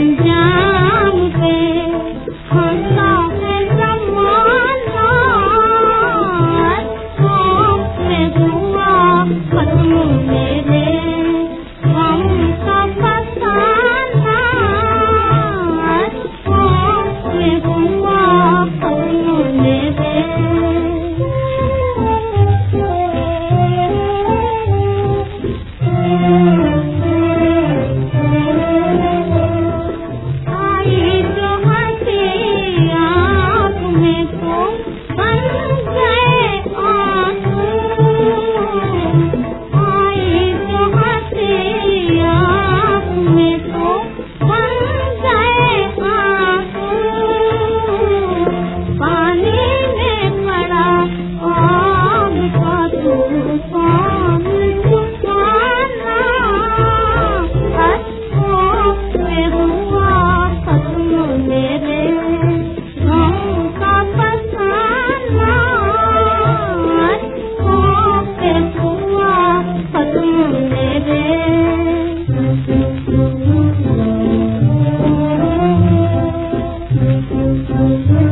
回家。Thank you.